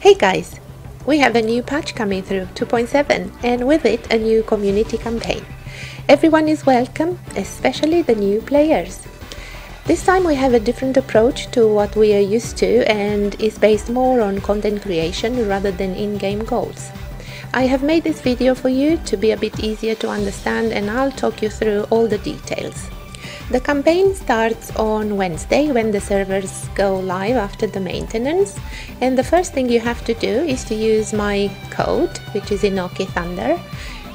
Hey guys, we have a new patch coming through 2.7 and with it a new community campaign. Everyone is welcome, especially the new players. This time we have a different approach to what we are used to and is based more on content creation rather than in-game goals. I have made this video for you to be a bit easier to understand and I'll talk you through all the details. The campaign starts on Wednesday when the servers go live after the maintenance and the first thing you have to do is to use my code which is Ynoki Thunder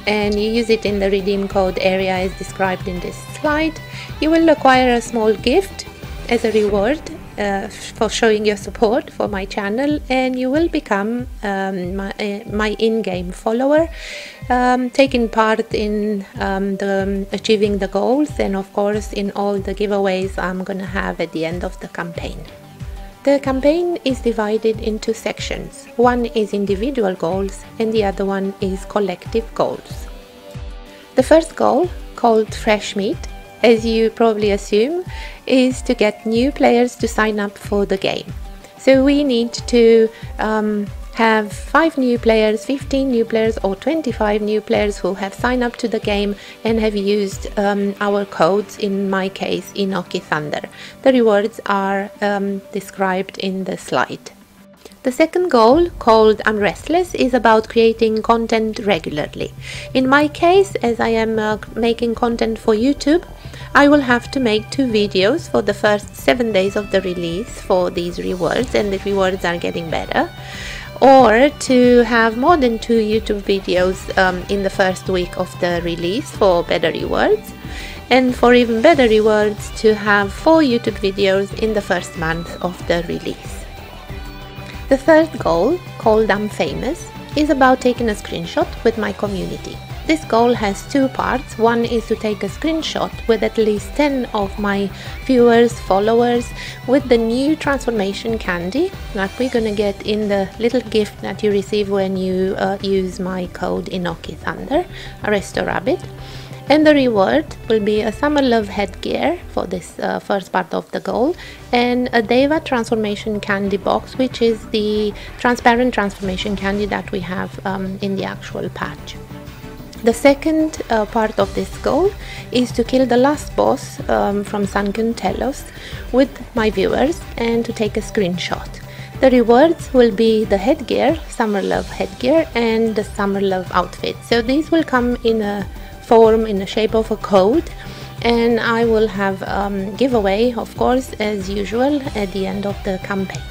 and you use it in the redeem code area as described in this slide. You will acquire a small gift as a reward uh, for showing your support for my channel and you will become um, my, uh, my in-game follower um, taking part in um, the um, achieving the goals and of course in all the giveaways I'm gonna have at the end of the campaign. The campaign is divided into sections. One is individual goals and the other one is collective goals. The first goal, called Fresh Meat, as you probably assume, is to get new players to sign up for the game. So we need to um, have 5 new players, 15 new players or 25 new players who have signed up to the game and have used um, our codes, in my case Ynoki Thunder. The rewards are um, described in the slide. The second goal, called I'm Restless, is about creating content regularly. In my case, as I am uh, making content for YouTube, I will have to make two videos for the first seven days of the release for these rewards and the rewards are getting better or to have more than two YouTube videos um, in the first week of the release for better rewards and for even better rewards to have four YouTube videos in the first month of the release. The third goal, called I'm Famous, is about taking a screenshot with my community. This goal has two parts. One is to take a screenshot with at least 10 of my viewers, followers with the new transformation candy that we're gonna get in the little gift that you receive when you uh, use my code Ynoki Thunder, Resto Rabbit. And the reward will be a Summer Love headgear for this uh, first part of the goal and a Deva transformation candy box which is the transparent transformation candy that we have um, in the actual patch. The second uh, part of this goal is to kill the last boss um, from Sunken Telos with my viewers and to take a screenshot. The rewards will be the headgear, Summer Love headgear and the Summer Love outfit. So these will come in a form, in the shape of a code and I will have um, giveaway of course as usual at the end of the campaign.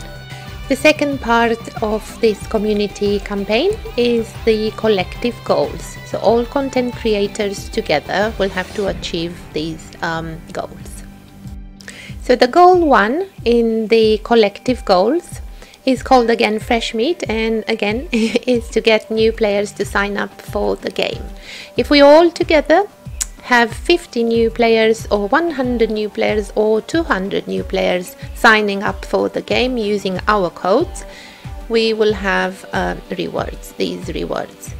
The second part of this community campaign is the collective goals. So all content creators together will have to achieve these um, goals. So the goal one in the collective goals is called again Fresh Meat and again is to get new players to sign up for the game. If we all together have 50 new players or 100 new players or 200 new players signing up for the game using our codes, we will have uh, rewards, these rewards.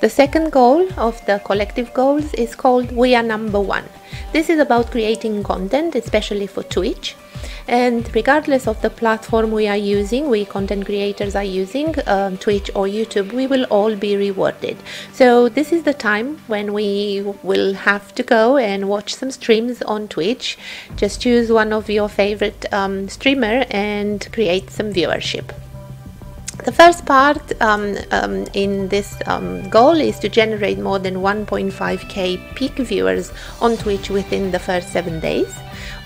The second goal of the collective goals is called We Are Number One. This is about creating content, especially for Twitch, and regardless of the platform we are using we content creators are using um, twitch or youtube we will all be rewarded. So this is the time when we will have to go and watch some streams on twitch. Just choose one of your favorite um, streamer and create some viewership the first part um, um, in this um, goal is to generate more than 1.5k peak viewers on Twitch within the first 7 days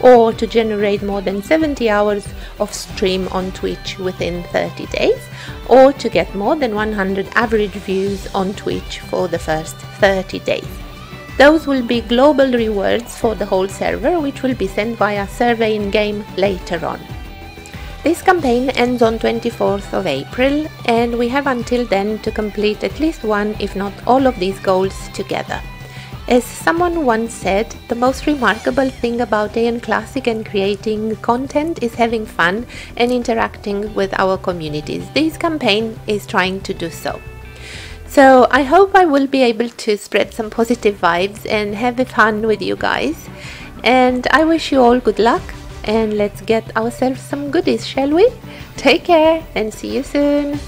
or to generate more than 70 hours of stream on Twitch within 30 days or to get more than 100 average views on Twitch for the first 30 days. Those will be global rewards for the whole server which will be sent via survey in game later on. This campaign ends on 24th of April and we have until then to complete at least one if not all of these goals together. As someone once said, the most remarkable thing about Aion Classic and creating content is having fun and interacting with our communities. This campaign is trying to do so. So I hope I will be able to spread some positive vibes and have fun with you guys. And I wish you all good luck and let's get ourselves some goodies, shall we? Take care and see you soon.